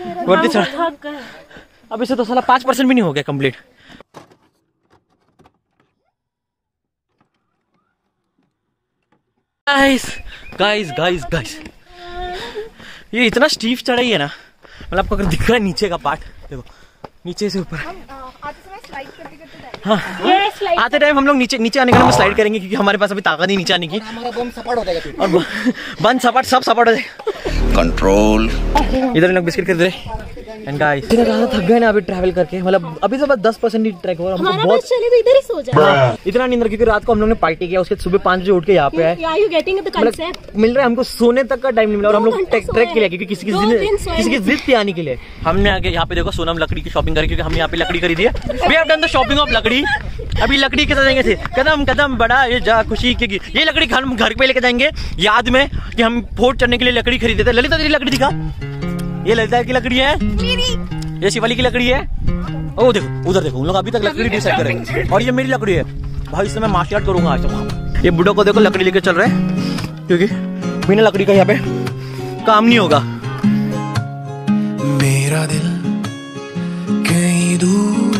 वर्दी चढ़ अब इसे तो साला पाँच परसेंट भी नहीं हो गया complete guys guys guys guys ये इतना स्टीफ चढ़ाई है ना। मतलब आपको अगर दिख रहा है नीचे का पार्ट देखो नीचे से ऊपर। हाँ आते टाइम हम लोग नीचे नीचे आने के हम स्लाइड करेंगे क्योंकि हमारे पास अभी ताकत ही नीचे आने की। हमारा बम सपाट हो जाएगा फिर और बंद सपाट सब सपाट हो जाएगा। कंट्रोल इधर लोग बिस्किट खरीद रहे एंड गाइस इतना ज़्यादा थक गए ना अभी ट्रैवल करके? मतलब अभी तो बस दस परसेंट ही ट्रैक हुआ हमको हमारा बहुत चले तो इधर ही सो जाए। इतना नींद क्योंकि रात को हम लोग ने पार्टी किया उसके सुबह पाँच बजे उठ के यहाँ पे आए। Are you getting the concept मतलब मिल रहा है हमको सोने तक का टाइम नहीं मिला और हम लोग ट्रैक के लिए क्योंकि किसी की किसी की जिद थी आने के लिए। हमने आगे यहाँ पे देखो सोनम लकड़ी की शॉपिंग करी क्योंकि हमने यहाँ पे लकड़ी खरीदी है। We have done the shopping of लकड़ी। अभी लकड़ी के साथ जाएँगे थे? कदम कदम बड़ा ये जा खुशी की ये लकड़ी हम घर पे लेके जाएँगे। याद में कि हम फोर्ट चढ़ने के लिए लकड़ी खरीदे थे। ललिता तेरी लकड़ी दिखा। ये ललिता की लकड़ी है? मेरी। ये शिवाली की लकड़ी है? ओ देखो उधर देखो उन लोग अभी तक लकड़ी डिसाइड कर रहे हैं। और ये मेरी लकड़ी है। भाई इससे मैं मार्शल आर्ट करूँगा आज तो ये बुढ़ो को देखो लकड़ी लेके चल रहे हैं। क्योंकि बिना लकड़ी का यहाँ पे काम नहीं होगा। मेरा दिल कहीं दूर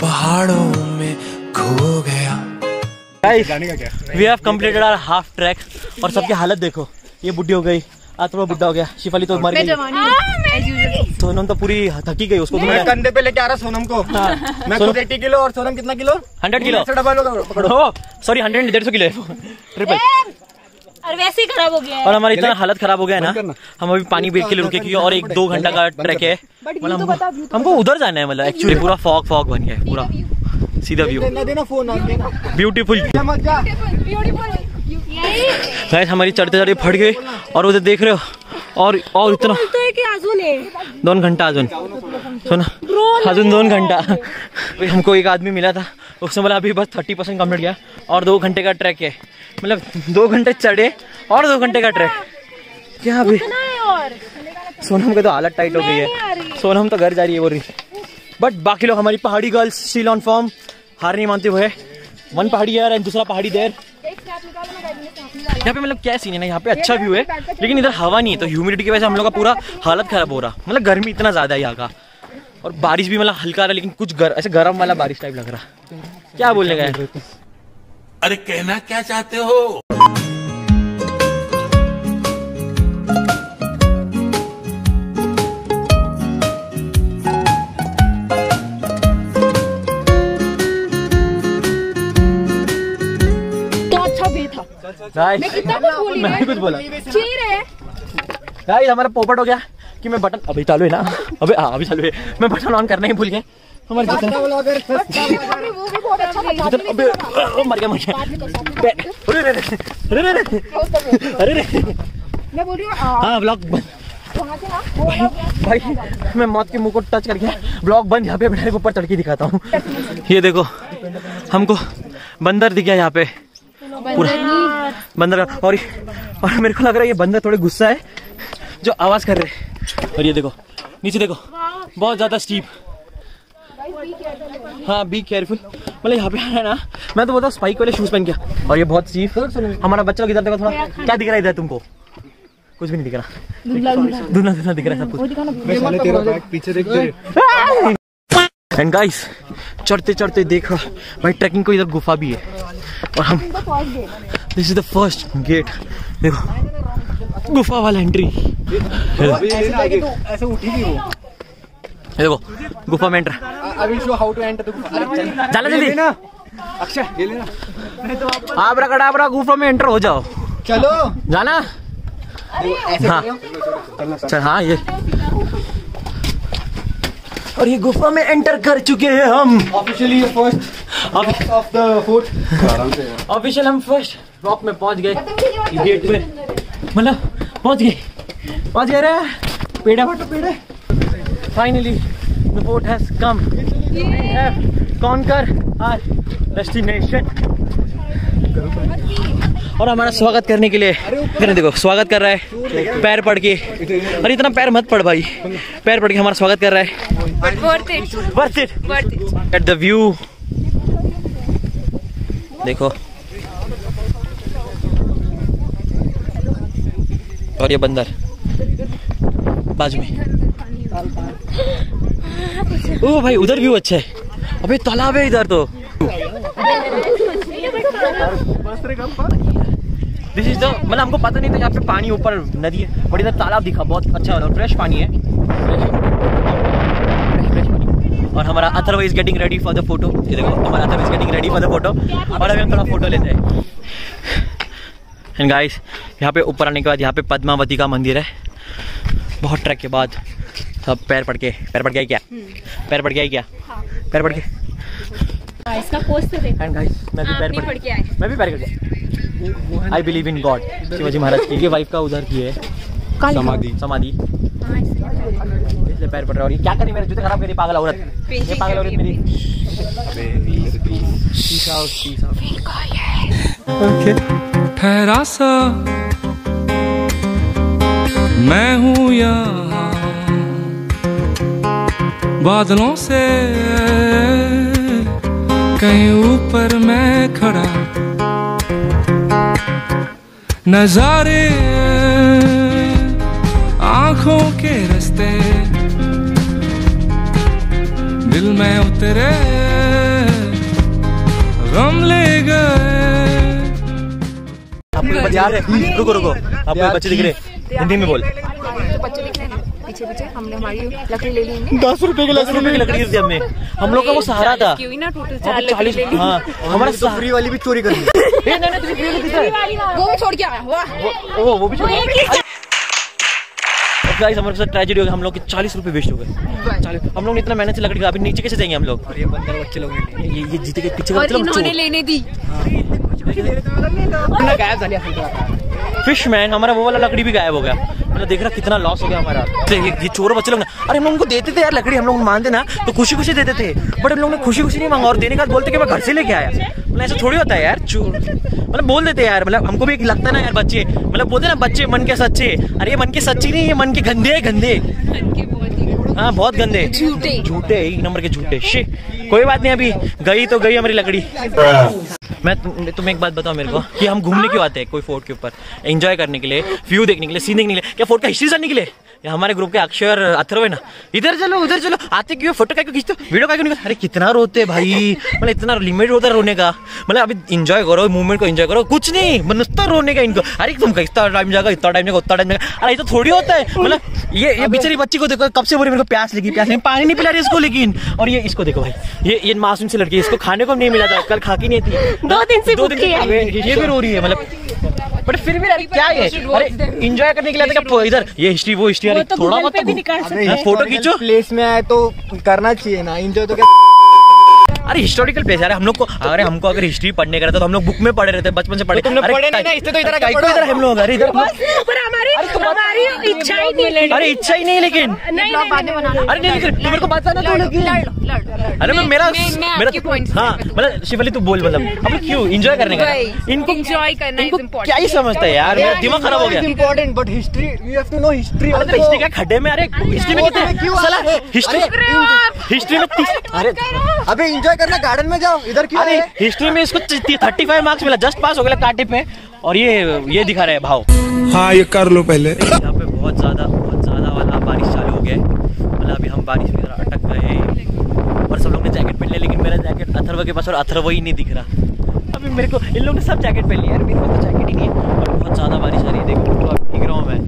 पहाड़ों में खो गया। We have completed our half track और सबकी हालत देखो। ये बुढ़ी हो गई। आत्मा बुढ़ा हो गया। शिफाली तो मर गई। सोनम तो पूरी थकी गई उसको मैं कंधे पे लेके आ रहा सोनम को। मैं खुद एट्टी किलो और सोनम कितना किलो? Hundred kilo. डबल होगा पकड़ो। सॉरी हंड्रेड डेढ़ सौ किलो ट्रिपल और वैसे ही खराब हो गया है। और हमारी इतना हालत खराब हो गया है ना हम अभी पानी ब्रेक के लिए रुके क्योंकि और एक दो घंटा का ट्रैक है। मतलब हमको हमको उधर जाना है मतलब एक्चुअली पूरा फॉग फॉग बन गया है पूरा। सीधा व्यू देना देना फ़ोन आ ब्यूटीफुल गाइस हमारी चढ़ते चढ़ते फट गई और उधर देख रहे हो। और और इतना। दोन घंटा, अजून। सुना। अजून दोन घंटा। हमको एक आदमी मिला था। उसने बोला, अभी बस थर्टी परसेंट कंप्लीट किया और दो घंटे का ट्रैक है। मतलब दो घंटे चढ़े और दो घंटे का ट्रैक क्या अभी? सोनम की तो हालत टाइट हो गई है। सोनम तो घर जा रही है, बोल रही बट बाकी लोग, हमारी पहाड़ी गर्ल्स स्टिल ऑन फॉर्म हार नहीं मानते हुए। वन पहाड़ी है एंड दूसरा पहाड़ी देर यहाँ पे मतलब क्या सीन है ना यहाँ पे अच्छा व्यू है लेकिन इधर हवा नहीं है तो ह्यूमिडिटी की वजह से हम लोग का पूरा हालत खराब हो रहा। मतलब गर्मी इतना ज़्यादा है यहाँ का। और बारिश भी मतलब हल्का रहा लेकिन कुछ गर, ऐसे गर्म वाला बारिश टाइप लग रहा। क्या बोलने का अरे कहना क्या चाहते हो? था कितना कुछ बोली मैं भी कुछ बोला। चीर है। गाइस हमारा पोपट हो गया कि मैं बटन अभी चालू है ना? अबे हाँ अभी चालू है। मैं बटन ऑन करना ही भूल गया। हमारे अच्छा मर मर अरे रे रे अरे रे रे अरे मैं बोल रही हूँ हाँ ब्लॉग बंद भाई भाई मैं मौत के मुँह को टच कर गया। ब्लॉग बंद यहाँ पे बैठे ऊपर चढ़ के दिखाता हूँ। ये देखो हमको बंदर दिख गया यहाँ पे। पूरा। बंदर का- और और मेरे को लग रहा है ये बंदर थोड़े गुस्सा है जो आवाज़ कर रहे हैं। और ये देखो नीचे देखो बहुत ज़्यादा स्टीप हाँ बी केयरफुल मतलब यहाँ पे आ रहा है ना मैं तो बोलता हूँ स्पाइक वाले शूज़ पहन के और ये बहुत स्टीफ हमारा बच्चा लोग इधर देखो थोड़ा क्या दिख रहा है इधर तुमको? कुछ भी नहीं दिख रहा। धुंधला धुंधला। दिख रहा है सब कुछ। पीछे देख एंड गाइस चढ़ते चढ़ते देखा भाई ट्रैकिंग को इधर गुफा भी है। और हम this is the first gate देखो गुफा वाला एंट्री वो। ये देखो गुफा में enter I will show how to enter the अरे चल जल्दी। अक्षय ये आबरा कड़ाबरा गुफा में एंटर हो जाओ। चलो। जाना? हाँ। चल हाँ ये और ये गुफा में एंटर कर चुके हैं हम। Officially first of the fort official हम फ़र्स्ट रॉक में पहुँच गए। गेट पे मतलब पहुँच गए। पहुँच गए रे। पेड़ा बटो पेड़ा। Finally the fort has come we have conquer our destination और हमारा स्वागत करने के लिए, फिर देखो, स्वागत कर रहा है, पैर पड़ के। अरे इतना पैर मत पड़ भाई, पैर पड़ के हमारा स्वागत कर रहा है। एट द व्यू देखो। और ये बंदर। बाजू में। ओ भाई, उधर व्यू अच्छा है। अबे तालाब है इधर तो। दिस इज़ द मतलब हमको पता नहीं था यहाँ पे पानी ऊपर नदी है। बट इधर तालाब दिखा बहुत अच्छा वाला फ्रेश पानी है। और हमारा Atharv is getting ready for the photo ये देखो हमारा Atharv is getting ready for the photo और अभी हम थोड़ा फ़ोटो लेते हैं। एंड गाइस यहाँ पे ऊपर आने के बाद यहाँ पे पद्मावती का मंदिर है। बहुत ट्रैक के बाद। सब पैर पड़ के पैर पड़ गया क्या? पैर पड़ गया क्या? पैर पड़ के हाँ, इसका पोस्ट तो एंड गाइस मैं भी पैर पड़ पड़ मैं भी पैर कर गया I believe in God Shivaji Maharaj की। ये वाइफ का उधर की है। समाधि। समाधि। हाँ, इसलिए। पैर पड़ रहा है। क्या करी मेरे जूते खराब करी पागल औरत। ये पागल औरत मेरी out, ठहरा सा। मैं हूँ यहाँ। बादलों से कहीं ऊपर मैं खड़ा। नजारे आँखों के रास्ते। दिल में उतरे गम ले गए। आपको बच्चे याद है रुको रुको आपको बच्चे दिख रहे हिंदी में बोल। तो बच्चे दिख रहे पीछे पीछे हमने हमारी लकड़ी ले ली दस रुपए के रुपए की लकड़ी थी हमने। हम लोग का वो सहारा था। ही चालीस लकड़ी हाँ हमारा तो फ्री वाली भी चोरी कर ली। दी वो भी छोड़ के आया वो वो- वो भी छोड़ गाइस हमारे साथ ट्रेजेडी हो गई हम लोग के चालीस रुपए वेस्ट हो गए। चालीस हम लोग ने इतना मेहनत से लकड़ी अभी नीचे कैसे जाएँगे हम लोग? और ये बंदर बच्चे लोग ये ये जीते के पीछे और मतलब इन्होंने लेने दी. फ़िश मैन हमारा वो वाला लकड़ी भी गायब हो गया। मतलब देख रहा कितना लॉस हो गया हमारा। तो ये, चोर बच्चे लोग ना अरे हम लोग उनको देते थे यार लकड़ी हम लोग मानते ना तो खुशी खुशी देते थे। बट हम लोग ने खुशी खुशी नहीं मांगा और देने के बाद बोलते कि मैं घर से लेके आया। मतलब ऐसा थोड़ी होता है यार चोर। मतलब बोल देते यार मतलब हमको भी एक लगता है ना यार बच्चे। मतलब बोलते ना बच्चे मन के सच्चे। अरे ये मन के सच्चे नहीं ये मन के गंदे है गंदे। ही बहुत गंदे। झूठे। झूठे एक नंबर के झूठे। शे कोई बात नहीं अभी। गई तो गई हमारी लकड़ी। मैं तुम तुम एक बात बताओ मेरे को कि हम घूमने क्यों आते हैं कोई फोर्ट के ऊपर? एंजॉय करने के लिए व्यू देखने के लिए सीन देखने के लिए। क्या फोर्ट का हिस्ट्री जानने के लिए? या हमारे ग्रुप के अक्षर अथर्व है ना? इधर चलो उधर चलो। आते क्यों? फ़ोटो का क्यों खींचते वीडियो का क्यों नहीं? अरे कितना रोते भाई। मतलब इतना लिमिट होता है रोने का। मतलब अभी इंजॉय करो मूवमेंट को इंजॉय करो। कुछ नहीं मतलब रोने का इनको। अरे तुम इतना टाइम जाएगा इतना टाइम जाएगा उतना टाइम जाएगा अरे ये तो थोड़ी होता है। मतलब ये ये बेचारी बच्ची को देखो कब से बोले मेरे को प्यास लगी प्यास लगी। पानी नहीं पिला रही इसको लेकिन। और ये इसको देखो भाई। ये ये मासूम सी लड़की इसको खाने को नहीं मिला था। कल खा की नहीं थी। दो दिन से दो दिन है। ये भी रो रही है मतलब। बट फिर भी यार क्या है अरे एंजॉय करने के लिए आते इधर ये हिस्ट्री वो हिस्ट्री अरे तो थोड़ा बहुत तो निकाल सकते हाँ, फ़ोटो खींचो। प्लेस में आए तो करना चाहिए ना एंजॉय तो क्या अरे हिस्टोरिकल प्लेस यार हम लोग को अरे हमको अगर हिस्ट्री पढ़ने का रहता तो हम लोग बुक में पढ़े रहते बचपन से पढ़े। तुमने पढ़े नहीं ना, इससे तो इधर इधर हम लोग अरे इधर पर हमारी हमारी इच्छा ही नहीं अरे इच्छा ही नहीं लेकिन नहीं अरे नहीं लेकिन मेरे को बात करना तो अरे मैं मेरा मेरा हाँ मतलब शिवली तू बोल मतलब। अब क्यों? एंजॉय करने का। इनको एंजॉय करना इनको क्या ही समझता है यार? मेरा दिमाग खराब हो गया। Important but history you have to know history अरे हिस्ट्री क्या खड्डे में अरे हिस्ट्री में कितने साला हिस्ट्री हिस्ट्री में अरे अबे इंजॉय करना गार्डन में जाओ इधर क्यों अरे हिस्ट्री में इसको थर्टी फाइव मार्क्स मिला जस्ट पास हो गया कांटे पे और ये ये दिखा रहे है भाव। हाँ ये कर लो पहले। यहाँ पे बहुत ज़्यादा बहुत ज़्यादा वाला बारिश चालू हो गया है। मतलब अभी हम बारिश में अटक गए हैं। और सब लोग ने जैकेट पहन लिया लेकिन मेरा जैकेट अथर्व के पास और अथर्व ही नहीं दिख रहा। अभी मेरे को इन लोगों ने सब जैकेट पहन लिया। यार मेरे पास तो जैकेट ही नहीं है और बहुत ज़्यादा बारिश आ रही है देखो तो अब भीग रहा हूँ मैं।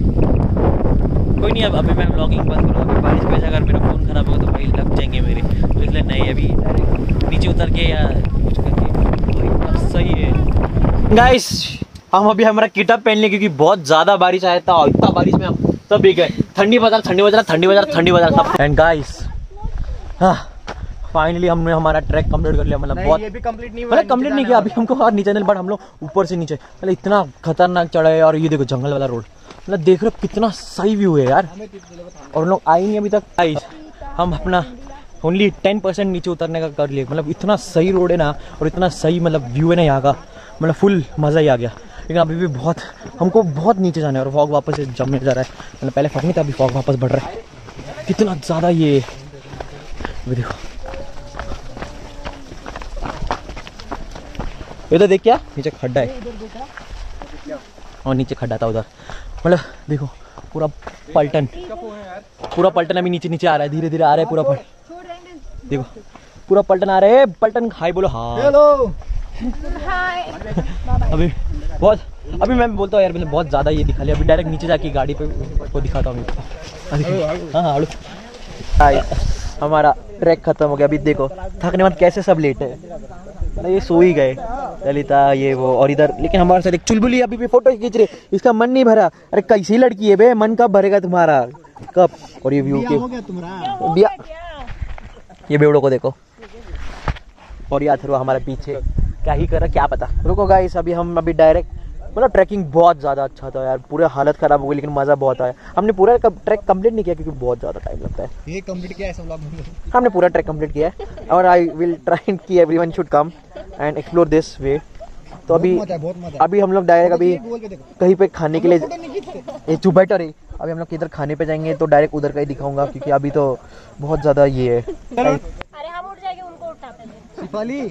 अब अभी मैं ब्लॉगिंग बंद करूँगा अभी बारिश की वजह अगर मेरा फ़ोन खराब होगा तो भाई लग जाएँगे मेरे। तो इसलिए नहीं अभी नीचे उतर के या कुछ करके। सही है। गाइस हम अभी हमारा किटअप पहन लिए क्योंकि बहुत ज़्यादा बारिश आया था और इतना बारिश में हम सब भीग गए। ठंडी बाज़ार ठंडी बाज़ार ठंडी बाज़ार ठंडी बाज़ार सब। एंड गाइस हाँ फाइनली हमने हमारा ट्रैक कंप्लीट कर लिया मतलब बहुत ये भी कंप्लीट नहीं मतलब कंप्लीट नहीं किया अभी हमको और नीचे नहीं बट हम लोग ऊपर से नीचे मतलब इतना खतरनाक चढ़ा है और ये देखो जंगल वाला रोड मतलब देख रहे हो कितना सही व्यू है यार। और लोग आए नहीं अभी तक। आई हम अपना ओनली टेन परसेंट नीचे उतरने का कर लिए। मतलब इतना सही रोड है ना, और इतना सही मतलब व्यू है ना यहाँ का। मतलब फुल मज़ा ही आ गया। लेकिन अभी भी बहुत, हमको बहुत नीचे जाना है और फॉग वापस जमने जा रहा है। मतलब पहले फॉग नहीं था, अभी फॉग वापस बढ़ रहा है। कितना ज़्यादा ये। देखो। इधर देख क्या? नीचे खड्डा है। और नीचे खड्डा था उधर। मतलब देखो पूरा पलटन। पूरा पलटन अभी नीचे नीचे आ रहा है धीरे धीरे आ रहा है पूरा पलटन देखो पूरा पलटन आ रहा है पलटन हाई बोलो हाँ हेलो। अभी बहुत अभी मैं बोलता हूँ यार मैंने बहुत ज़्यादा ये दिखा लिया। अभी डायरेक्ट नीचे जाके गाड़ी पे को दिखाता हूँ हाँ हाँ हाँ Guys, हमारा ट्रैक खत्म हो गया। अभी देखो थकने बाद कैसे सब लेट है। अरे ये सो ही गए। ललिता ये वो और इधर लेकिन हमारे साथ एक चुलबुली अभी भी फ़ोटो खींच रहे इसका मन नहीं भरा। अरे कैसी लड़की है बे मन कब भरेगा तुम्हारा? कब? और ये व्यू के बिया ये बेवड़ों को देखो। और ये अथर्वा हमारे पीछे। क्या ही कर रहा क्या पता। रुको गाइस अभी हम अभी डायरेक्ट मतलब ट्रैकिंग बहुत ज़्यादा अच्छा था यार। पूरा हालत ख़राब हो गई लेकिन मज़ा बहुत आया। हमने पूरा ट्रैक कंप्लीट नहीं किया क्योंकि बहुत ज़्यादा टाइम लगता है। ये कंप्लीट किया है हमने पूरा ट्रैक कंप्लीट किया है। और आई विल ट्राई की everyone should come and explore this way तो अभी है है। अभी हम लोग डायरेक्ट अभी कहीं पे खाने के लिए ये चुप बैठो रे अभी हम लोग किधर खाने पे जाएँगे तो डायरेक्ट उधर का ही दिखाऊँगा क्योंकि अभी तो बहुत ज़्यादा ये है अरे हम उठ जाएँगे उनको उठाते हैं शिफाली चल चल अभी हेलो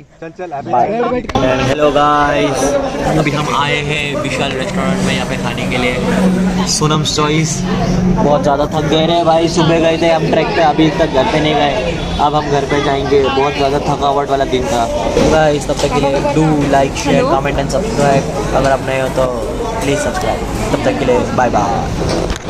गाइस अभी हम आए हैं विशाल रेस्टोरेंट में यहाँ पे खाने के लिए। सोनम चॉइस बहुत ज़्यादा थक गए रहे भाई सुबह गए थे हम ट्रैक पे अभी तक घर पे नहीं गए। अब हम घर पे जाएँगे बहुत ज़्यादा थकावट वाला दिन था। गाइस तब तक के लिए do like share comment and subscribe अगर आप नए हो तो प्लीज़ सब्सक्राइब तब तक के लिए बाय बाय